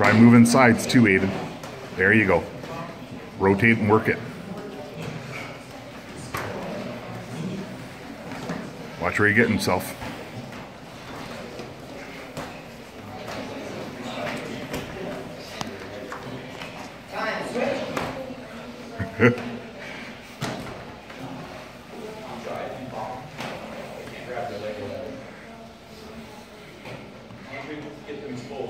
Try moving sides too, Aiden. There you go. Rotate and work it. Watch where he get himself. Goes to the